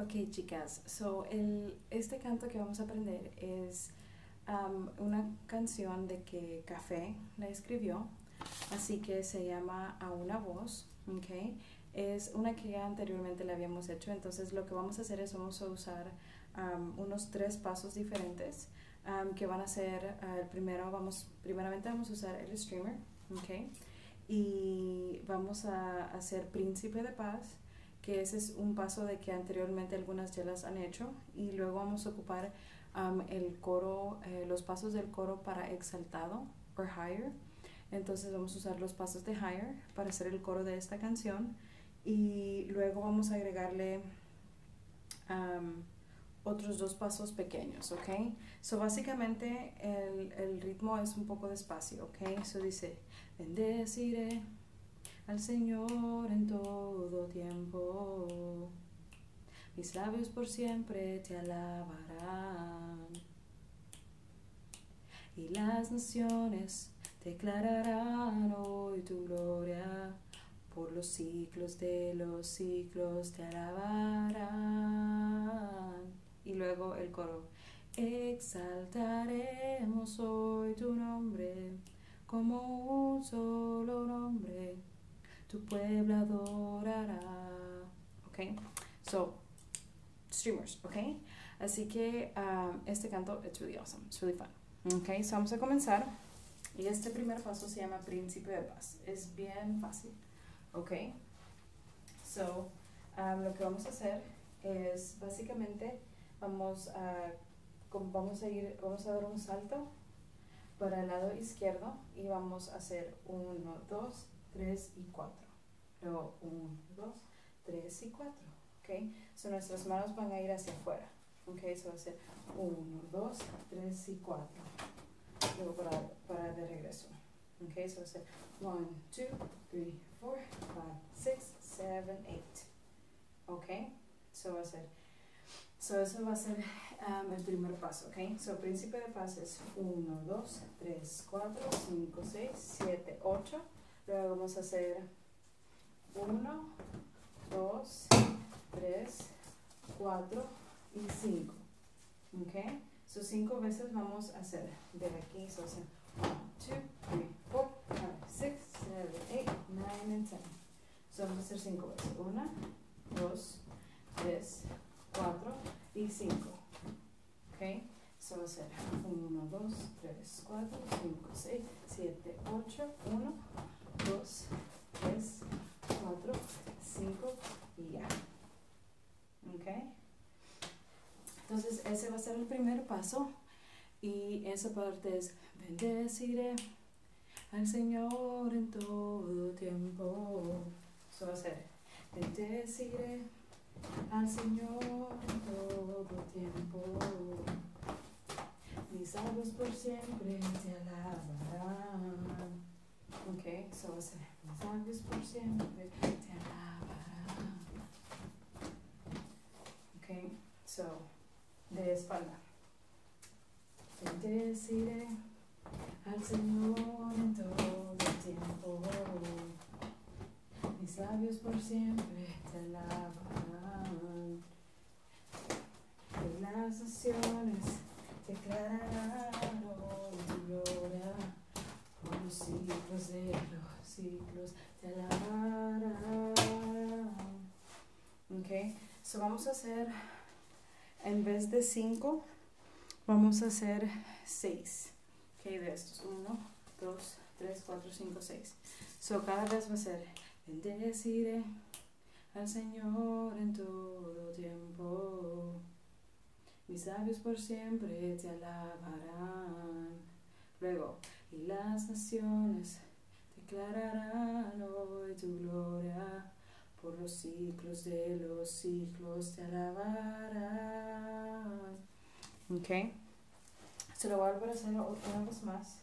Ok, chicas, so el, este canto que vamos a aprender es um, una canción de que Café la escribió, así que se llama A una voz, ok. Es una que ya anteriormente la habíamos hecho, entonces lo que vamos a hacer es vamos a usar unos tres pasos diferentes um, que van a ser, uh, el primero vamos, primeramente vamos a usar el streamer, ok. Y vamos a hacer Príncipe de Paz, que ese es un paso de que anteriormente algunas ya las han hecho y luego vamos a ocupar el coro, eh, los pasos del coro para exaltado o higher. Entonces vamos a usar los pasos de higher para hacer el coro de esta canción y luego vamos a agregarle otros dos pasos pequeños, ¿ok? So básicamente el, el ritmo es un poco despacio, ¿ok? So dice, bendeciré al Señor en todo tiempo. Mis labios por siempre te alabarán. Y las naciones declararán hoy tu gloria. Por los ciclos de los ciclos te alabarán. Y luego el coro. Exaltaremos hoy tu nombre como un solo nombre tu pueblo adorará. Ok, so, streamers, ok. Así que um, este canto, it's really awesome, it's really fun. Ok, so vamos a comenzar. Y este primer paso se llama Príncipe de Paz. Es bien fácil, ok. So, um, lo que vamos a hacer es básicamente vamos a, vamos a ir, vamos a dar un salto para el lado izquierdo y vamos a hacer uno, dos, 3 y 4. Luego 1, 2, 3 y 4. ¿Ok? So nuestras manos van a ir hacia afuera. ¿Ok? Eso va a ser 1, 2, 3 y 4. Luego para, para de regreso. ¿Ok? Eso va a ser 1, 2, 3, 4, 5, 6, 7, 8. ¿Ok? Eso va a ser. So eso va a ser um, el primer paso, ¿ok? So príncipe de paz es 1, 2, 3, 4, 5, 6, 7, 8. Luego vamos a hacer 1, 2, 3, 4 y 5. ¿Ok? So 5 veces vamos a hacer de aquí. So 1, 2, 3, 4, 5, 6, 7, 8, 9 y 10. So vamos a hacer 5 veces. 1, 2, 3, 4 y 5. ¿Ok? So va a ser 1, 2, 3, 4, 5, 6, 7, 8, 1, 2, 3, 4, 5 y ya. ¿Ok? Entonces ese va a ser el primer paso y esa parte es bendeciré al Señor en todo tiempo. Eso va a ser bendeciré al Señor en todo tiempo. Mis salvos por siempre te alabarán. Ok, so mis labios por siempre te alabarán. Ok, so de espalda. Bendeciré al Señor en todo tiempo. Mis labios por siempre te alabarán. Y las naciones declararán hoy tu gloria. Por los ciclos de los ciclos te alabarán. Ok, so vamos a hacer, en vez de cinco, vamos a hacer seis. Ok, de estos. Uno, dos, tres, cuatro, cinco, seis. So cada vez va a ser, bendeciré al Señor en todo tiempo. Mis labios por siempre te alabarán. Luego, y las naciones declararán hoy tu gloria. Por los ciclos de los ciclos te alabarán. Ok. Se lo voy a a hacer una vez más.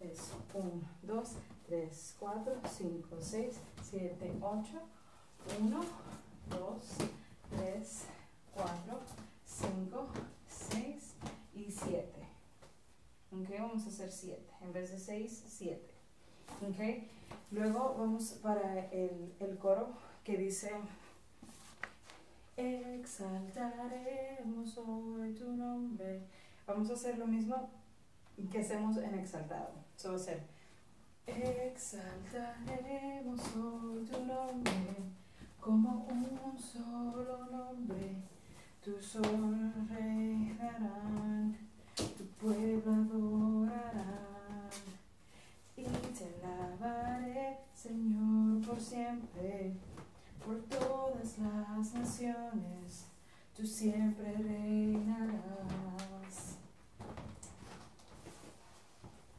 Es 1, 2, 3, 4, 5, 6, 7, 8. 1, 2, 3, 4, 5, 6 y 7. Ok, vamos a hacer 7. En vez de 6, 7. Ok. Luego vamos para el, el coro que dice exaltaremos hoy tu nombre. Vamos a hacer lo mismo que hacemos en exaltado. So va a ser exaltaremos hoy tu nombre como un solo nombre. Tu sol reinarán, tu pueblo adorarán y te alabaré, Señor, por siempre por todas las naciones, tú siempre reinarás.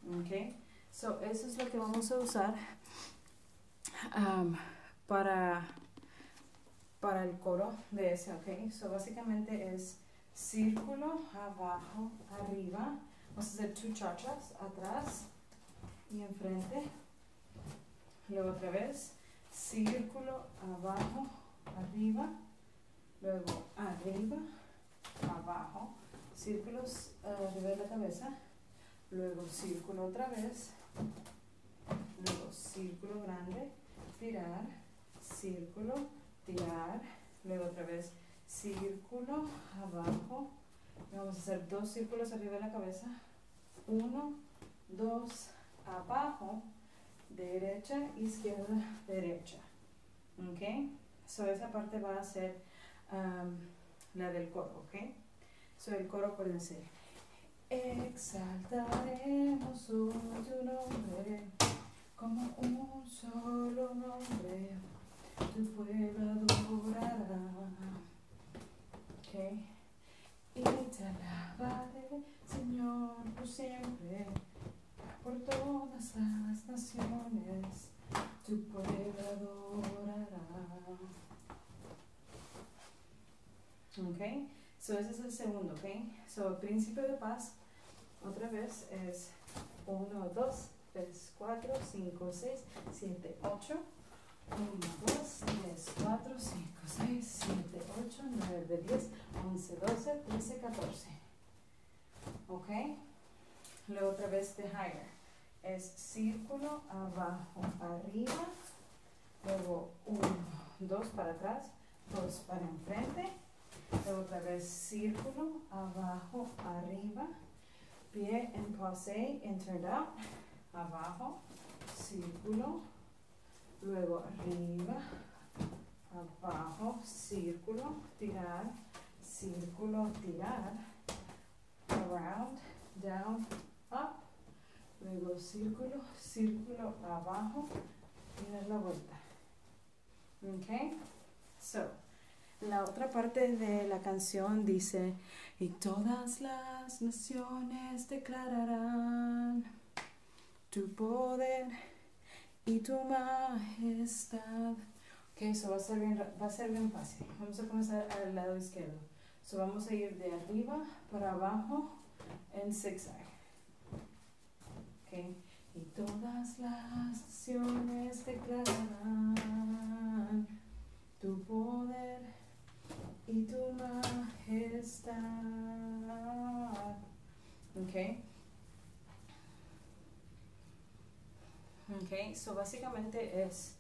Ok, so eso es lo que vamos a usar um, para, para el coro de ese, ok. So básicamente es círculo, abajo, arriba. Vamos a hacer two chachas, atrás y enfrente. Luego otra vez. Círculo, abajo, arriba, luego arriba, abajo, círculos eh, arriba de la cabeza, luego círculo otra vez, luego círculo grande, tirar, círculo, tirar, luego otra vez círculo, abajo, vamos a hacer dos círculos arriba de la cabeza, uno, dos, abajo, derecha, izquierda, derecha. ¿Ok? So esa parte va a ser um, la del coro, ¿ok? So el coro puede ser Exaltaremos tu nombre como un solo nombre, tu pueblo adorará. Siempre por todas las naciones, tu pueblo adorará. Ok, so ese es el segundo, ok. So, el príncipe de paz, otra vez, es 1, 2, 3, 4, 5, 6, 7, 8. 1, 2, 3, 4, 5, 6, 7, 8, 9, 10, 11, 12, 13, 14. ¿Ok? Luego otra vez de higher. Es círculo, abajo, arriba. Luego uno, dos para atrás, dos para enfrente. Luego otra vez círculo, abajo, arriba. Pie en pase, en out. Abajo, círculo. Luego arriba, abajo, círculo, tirar, círculo, tirar. Around, down, up, luego círculo, círculo abajo y dar la vuelta. Ok, so, la otra parte de la canción dice, y todas las naciones declararán tu poder y tu majestad. Ok, eso va a ser bien, va a ser bien fácil. Vamos a comenzar al lado izquierdo. So vamos a ir de arriba para abajo en zigzag. Y todas las naciones declararán tu poder y tu majestad. Ok. Ok, so básicamente es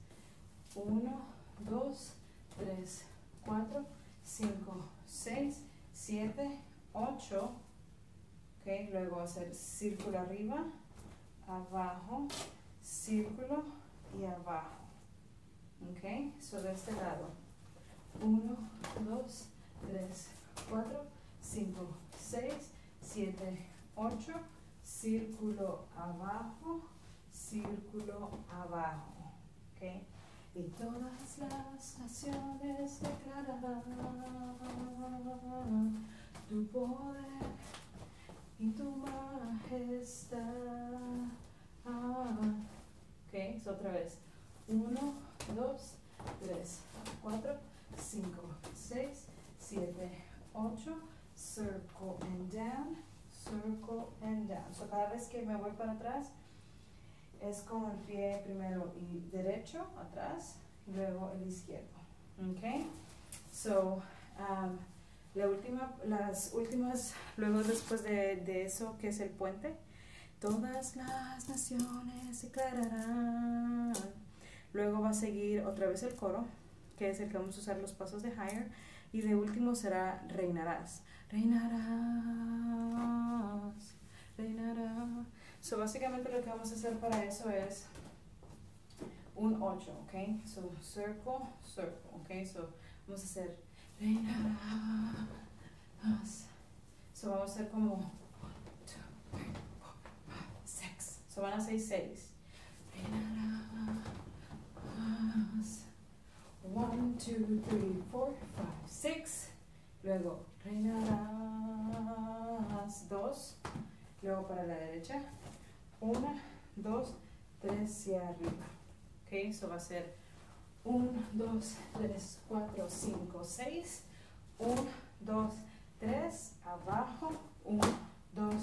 1, 2, 3, 4, 5, 6, 7, 8. Ok, luego hacer círculo arriba abajo, círculo y abajo. Ok, so de este lado. 1, 2, 3, 4, 5, 6, 7, 8, círculo abajo, círculo abajo. Ok, y todas las naciones declararán tu poder y tu majestad. Ok, so otra vez. 1, 2, 3, 4, 5, 6, 7, 8. Circle and down, circle and down. So cada vez que me voy para atrás, es con el pie primero y derecho atrás, luego el izquierdo. Ok, so um, la última, las últimas, luego después de, de eso, que es el puente, todas las naciones se declararán. Luego va a seguir otra vez el coro, que es el que vamos a usar los pasos de higher. Y de último será reinarás. Reinarás. Reinarás. So, básicamente lo que vamos a hacer para eso es un 8, ¿ok? So, circle, circle, ¿ok? So, vamos a hacer. So, vamos a hacer como 6. So, van a ser 6. Reinarás. 1, 2, 3, 4, 5, 6. Luego, reinarás. 2. Luego para la derecha. 1, 2, 3 y arriba. Ok, eso va a ser 1, 2, 3, 4, 5, 6. 1, 2, 3, abajo. 1, 2,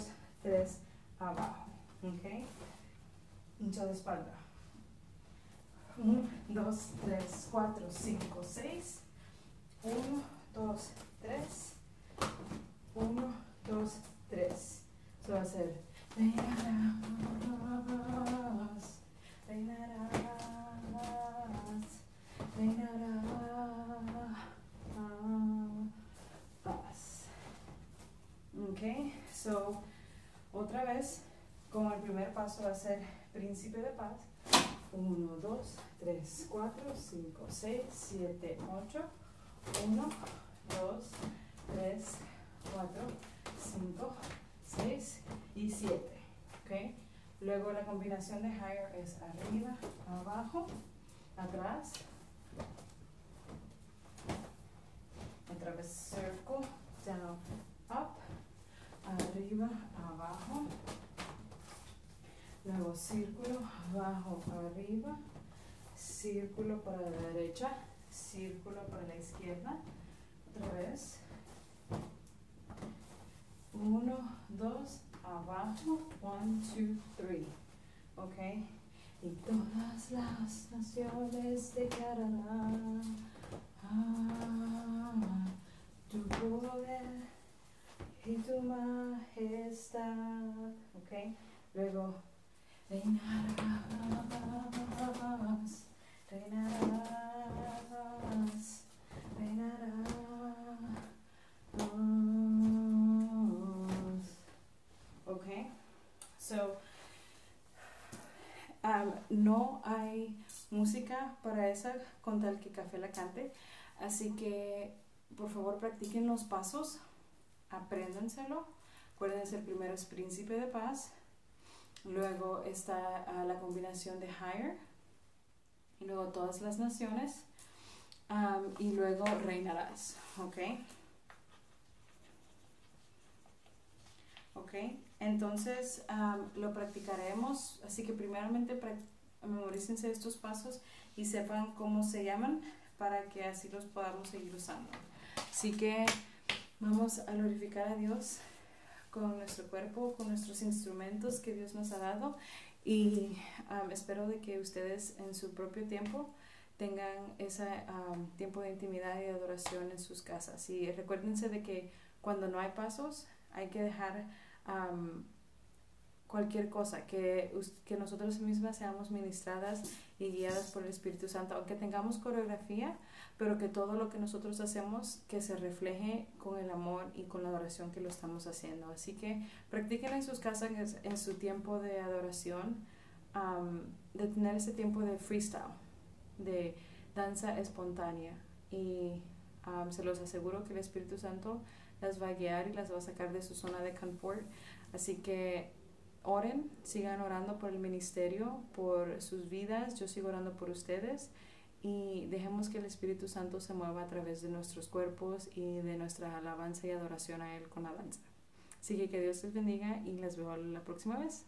3, abajo. Ok, hincha de espalda. 1, 2, 3, 4, 5, 6. 1, 2, 3. 1, 2, 3. Eso va a ser reinarás, reinarás, reinarás. Ok, so otra vez, como el primer paso va a ser príncipe de paz. 1, 2, 3, 4, 5, 6, 7, 8. 1, 2, 3, 4, 5, 6 y 7. ¿ok? Luego la combinación de higher es arriba, abajo, atrás. Otra vez circle, down, up, arriba, abajo. Luego círculo, arriba. Círculo para la derecha, círculo para la izquierda. Otra vez. Uno, dos, abajo. One, two, three. ¿Ok? Y todas las naciones declararán ah, tu poder y tu majestad. ¿Ok? Luego, reinarás, reinarás, reinarás. Okay, so um, no hay música para esa con tal que Café la cante, así que por favor practiquen los pasos, apréndanselo. Acuérdense, el primero es Príncipe de Paz, luego está uh, la combinación de Higher, y luego todas las naciones, y luego reinarás, ¿ok? ¿Ok? Entonces lo practicaremos, así que primeramente memorícense estos pasos y sepan cómo se llaman para que así los podamos seguir usando. Así que vamos a glorificar a Dios con nuestro cuerpo, con nuestros instrumentos que Dios nos ha dado y espero de que ustedes en su propio tiempo tengan ese tiempo de intimidad y adoración en sus casas. Y recuérdense de que cuando no hay pasos hay que dejar cualquier cosa, que, que nosotros mismas seamos ministradas y guiadas por el Espíritu Santo, aunque tengamos coreografía, pero que todo lo que nosotros hacemos que se refleje con el amor y con la adoración que lo estamos haciendo. Así que practiquen en sus casas en, su tiempo de adoración, de tener ese tiempo de freestyle, de danza espontánea y se los aseguro que el Espíritu Santo las va a guiar y las va a sacar de su zona de confort. Así que oren, sigan orando por el ministerio, por sus vidas. Yo sigo orando por ustedes y dejemos que el Espíritu Santo se mueva a través de nuestros cuerpos y de nuestra alabanza y adoración a Él con la danza. Así que que Dios les bendiga y les veo la próxima vez.